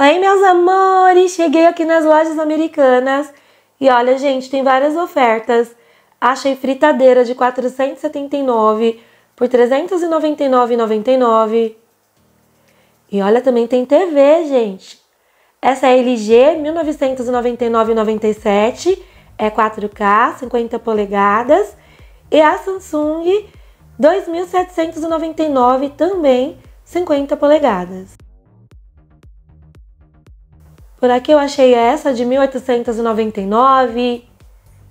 Oi, meus amores! Cheguei aqui nas lojas americanas e olha, gente, tem várias ofertas. Achei fritadeira de 479 por 399,99. E olha, também tem TV, gente. Essa é LG 1999,97, é 4K, 50 polegadas. E a Samsung 2.799 também 50 polegadas. Por aqui eu achei essa de 1899.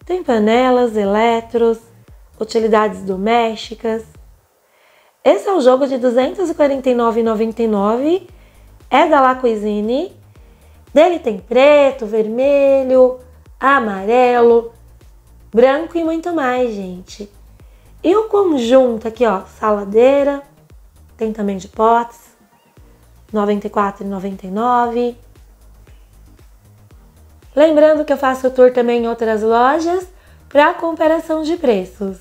Tem panelas, eletros, utilidades domésticas. Esse é o jogo de 249,99. É da La Cuisine. Dele tem preto, vermelho, amarelo, branco e muito mais, gente. E o conjunto aqui, ó, saladeira, tem também de potes, R$ 94,99. Lembrando que eu faço tour também em outras lojas para comparação de preços.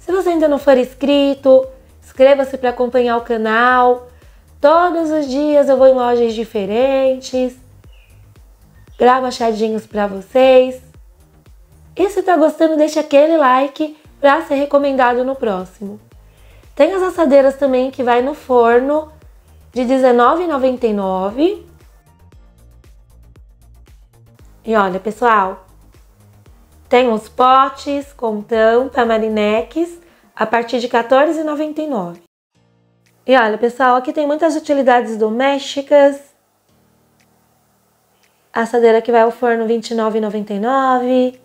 Se você ainda não for inscrito, inscreva-se para acompanhar o canal. Todos os dias eu vou em lojas diferentes, gravo achadinhos para vocês. E se tá gostando, deixa aquele like para ser recomendado no próximo. Tem as assadeiras também que vai no forno de R$19,99 e olha, pessoal, tem os potes com tampa marinex a partir de R$14,99. E olha, pessoal, aqui tem muitas utilidades domésticas. Assadeira que vai ao forno R$29,99.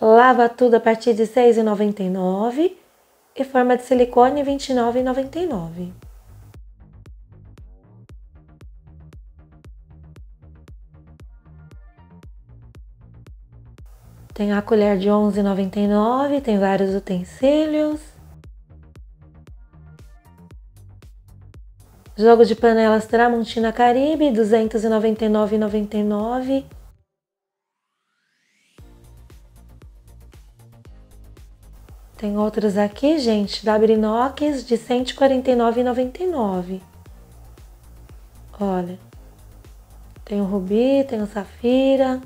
Lava tudo a partir de R$6,99. E forma de silicone R$29,99. Tem a colher de 11,99, tem vários utensílios. Jogo de panelas Tramontina Caribe, 299,99. Tem outros aqui, gente, da Brinox de 149,99. Olha. Tem o rubi, tem o safira.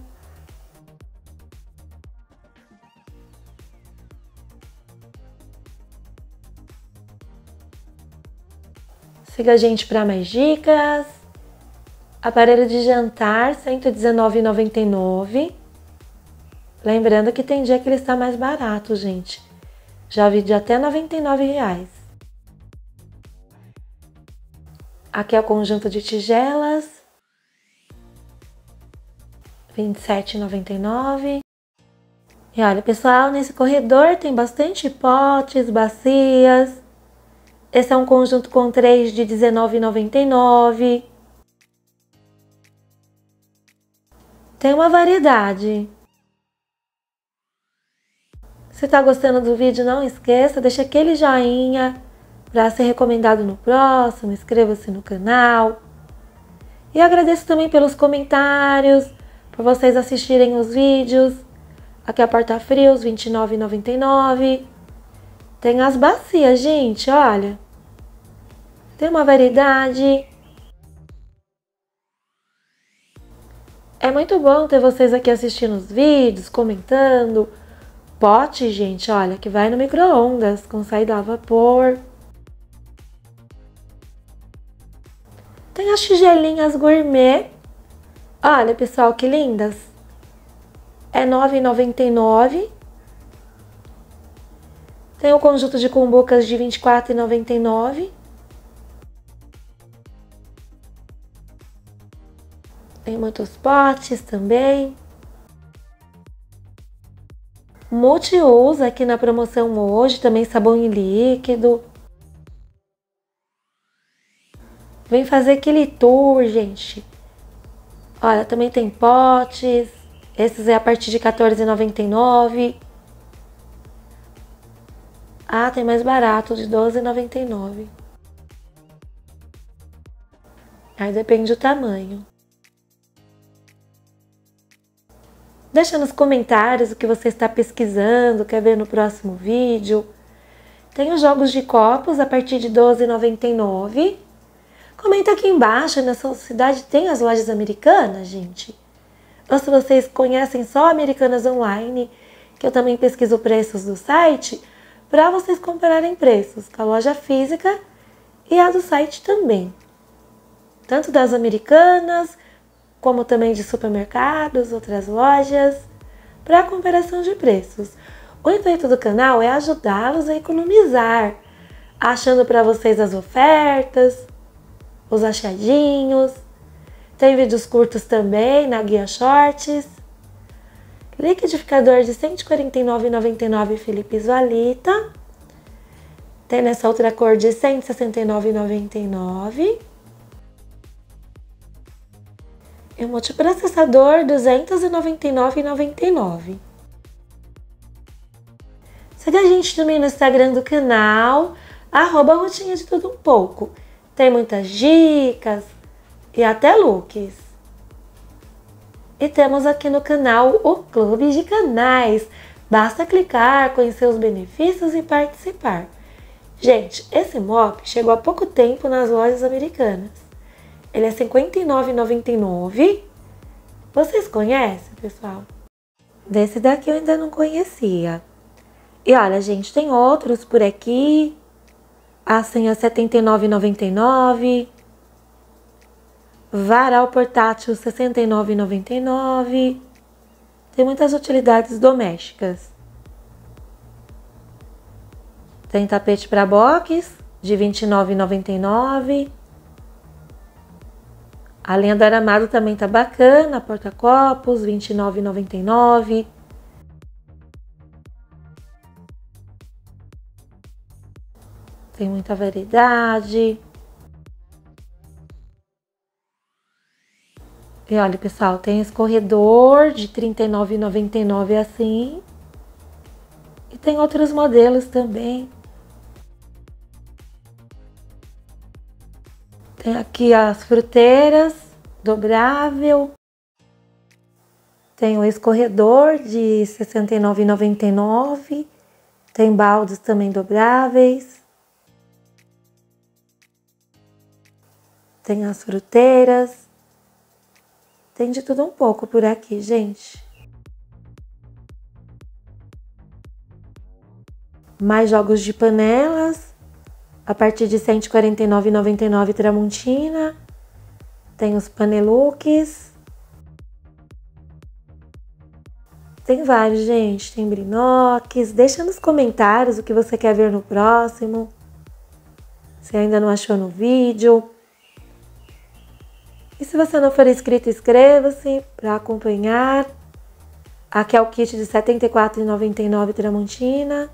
Siga a gente para mais dicas. Aparelho de jantar, R$ 119,99. Lembrando que tem dia que ele está mais barato, gente. Já vi de até R$ 99,00. Aqui é o conjunto de tigelas. R$ 27,99. E olha, pessoal, nesse corredor tem bastante potes, bacias, esse é um conjunto com três de R$19,99. Tem uma variedade. Se está gostando do vídeo, não esqueça, deixa aquele joinha para ser recomendado no próximo, inscreva-se no canal. E agradeço também pelos comentários, por vocês assistirem os vídeos. Aqui é a Porta Frios, R$ 29,99. Tem as bacias, gente, olha. Tem uma variedade. É muito bom ter vocês aqui assistindo os vídeos, comentando. Pote, gente, olha, que vai no micro-ondas com saída a vapor. Tem as tigelinhas gourmet. Olha, pessoal, que lindas. É R$ 9,99. Tem o conjunto de cumbucas de R$ 24,99. Tem muitos potes também. Multiuso aqui na promoção hoje, também sabão em líquido. Vem fazer aquele tour, gente. Olha, também tem potes. Esses é a partir de R$14,99. Ah, tem mais barato, de R$12,99. Aí depende do tamanho. Deixa nos comentários o que você está pesquisando, quer ver no próximo vídeo. Tem os jogos de copos a partir de R$ 12,99. Comenta aqui embaixo, na sua cidade tem as lojas americanas, gente? Ou se vocês conhecem só Americanas Online, que eu também pesquiso preços do site, para vocês compararem preços com a loja física e a do site também. Tanto das americanas, como também de supermercados, outras lojas, para comparação de preços. O intuito do canal é ajudá-los a economizar, achando para vocês as ofertas, os achadinhos. Tem vídeos curtos também na guia Shorts. Liquidificador de R$ 149,99 Felipe Isolita. Tem nessa outra cor de R$ 169,99. E o multiprocessador R$ 299,99. Segue a gente também no Instagram do canal, arroba rotinha de tudo um pouco. Tem muitas dicas e até looks. E temos aqui no canal o Clube de Canais. Basta clicar, conhecer os benefícios e participar. Gente, esse mop chegou há pouco tempo nas lojas americanas. Ele é R$ 59,99. Vocês conhecem, pessoal? Desse daqui eu ainda não conhecia. E olha, gente, tem outros por aqui. A R$ 79,99. Varal portátil R$ 69,99. Tem muitas utilidades domésticas. Tem tapete para box de R$ 29,99. A linha do aramado também tá bacana, porta-copos, R$ 29,99. Tem muita variedade. E olha, pessoal, tem escorredor de R$ 39,99 assim. E tem outros modelos também. Tem aqui as fruteiras, dobrável. Tem o escorredor de R$ 69,99. Tem baldes também dobráveis. tem as fruteiras, tem de tudo um pouco por aqui, gente. Mais jogos de panelas, a partir de R$ 149,99 Tramontina. Tem os panelooks. Tem vários, gente. Tem brinoques. Deixa nos comentários o que você quer ver no próximo. Se ainda não achou no vídeo. E se você não for inscrito, inscreva-se para acompanhar. Aqui é o kit de R$ 74,99 Tramontina.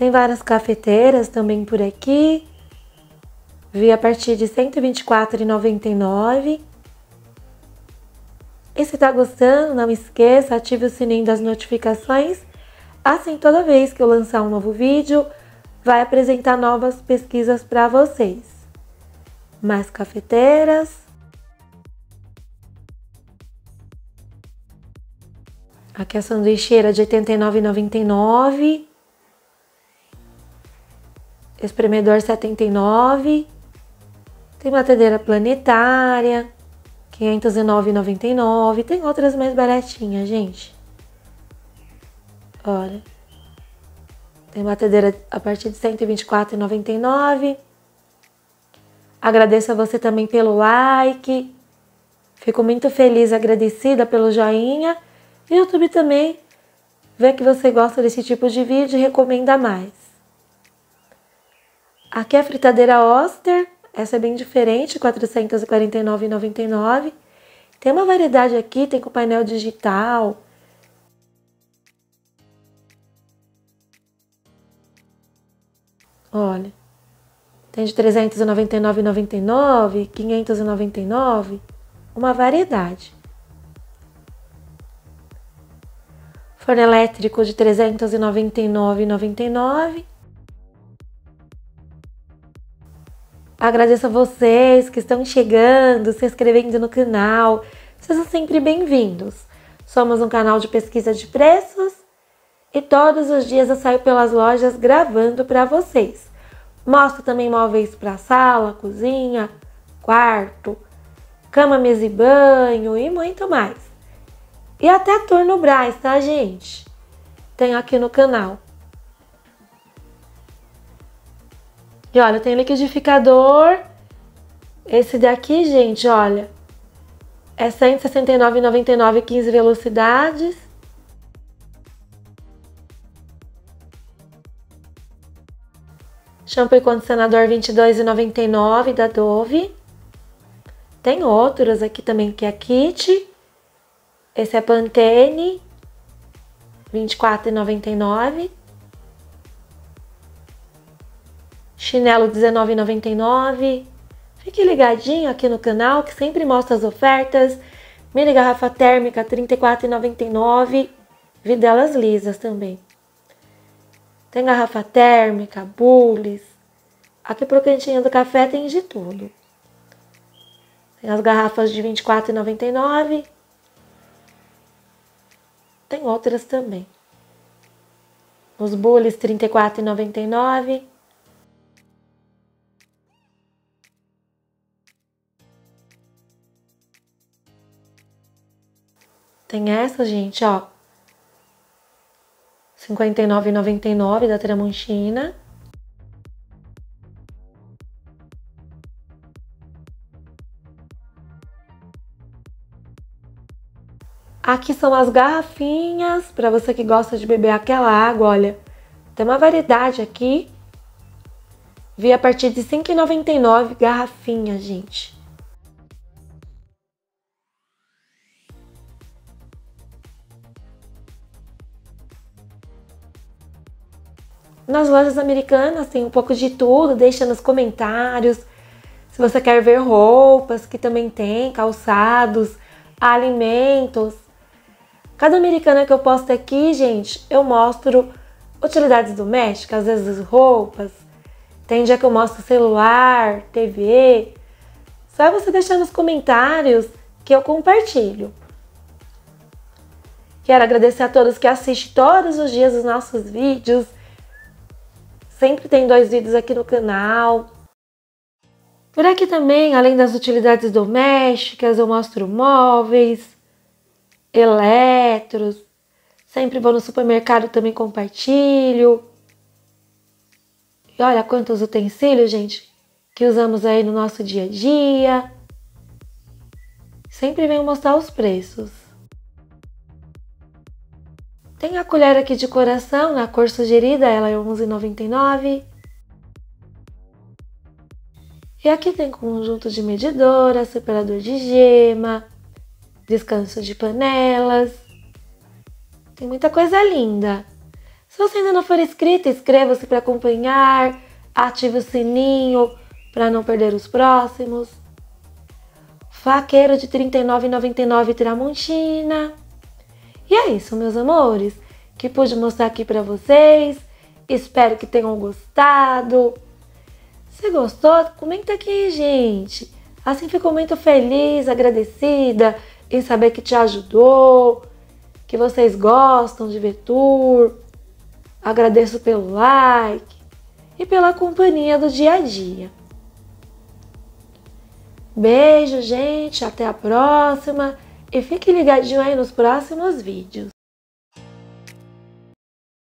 Tem várias cafeteiras também por aqui. Vi a partir de R$ 124,99. E se tá gostando, não esqueça, ative o sininho das notificações. Assim, toda vez que eu lançar um novo vídeo, vai apresentar novas pesquisas para vocês mais cafeteiras. Aqui a sanduicheira de R$ 89,99. Espremedor R$ 79. Tem batedeira planetária, R$ 509,99. Tem outras mais baratinhas, gente. Olha. Tem batedeira a partir de R$ 124,99. Agradeço a você também pelo like. Fico muito feliz, agradecida pelo joinha. E o YouTube também vê que você gosta desse tipo de vídeo e recomenda mais. Aqui é a fritadeira Oster. Essa é bem diferente, R$ 449,99. Tem uma variedade aqui, tem com painel digital. Olha. Tem de 399,99, 599, uma variedade. Forno elétrico de 399,99. Agradeço a vocês que estão chegando, se inscrevendo no canal. Sejam sempre bem-vindos. Somos um canal de pesquisa de preços E todos os dias eu saio pelas lojas gravando para vocês. Mostro também móveis para sala, cozinha, quarto, cama, mesa e banho e muito mais. E até turno Braz, tá, gente? Tem aqui no canal. E olha, tem liquidificador. Esse daqui, gente, olha, é 169,99 15 velocidades. Shampoo e condicionador 22,99 da Dove. Tem outros aqui também que é kit. Esse é Pantene 24,99. Chinelo 19,99. Fique ligadinho aqui no canal que sempre mostra as ofertas. Mini garrafa térmica 34,99. Videlas lisas também. Tem garrafa térmica, bules. Aqui pro cantinho do café tem de tudo. Tem as garrafas de R$ 24,99. Tem outras também. Os bules R$ 34,99. Tem essa, gente, ó. R$ 59,99 da Tramontina. Aqui são as garrafinhas, para você que gosta de beber aquela água, olha. Tem uma variedade aqui. Vi a partir de R$ 5,99 garrafinha, gente. Nas lojas americanas tem um pouco de tudo, deixa nos comentários. Se você quer ver roupas, que também tem, calçados, alimentos. Cada americana que eu posto aqui, gente, eu mostro utilidades domésticas, às vezes roupas. Tem dia que eu mostro celular, TV. Só você deixar nos comentários que eu compartilho. Quero agradecer a todos que assistem todos os dias os nossos vídeos. Sempre tem dois vídeos aqui no canal. Por aqui também, além das utilidades domésticas, eu mostro móveis, eletros. Sempre vou no supermercado também compartilho. E olha quantos utensílios, gente, que usamos aí no nosso dia a dia. Sempre venho mostrar os preços. Tem a colher aqui de coração, na cor sugerida, ela é R$11,99. E aqui tem conjunto de medidora, separador de gema, descanso de panelas. Tem muita coisa linda. Se você ainda não for inscrito, inscreva-se para acompanhar, ative o sininho para não perder os próximos. Faqueiro de R$ 39,99 Tramontina. E é isso, meus amores, que pude mostrar aqui para vocês. Espero que tenham gostado. Se gostou, comenta aqui, gente. Assim fico muito feliz, agradecida em saber que te ajudou, que vocês gostam de ver tour. Agradeço pelo like e pela companhia do dia a dia. Beijo, gente, até a próxima e fique ligadinho aí nos próximos vídeos.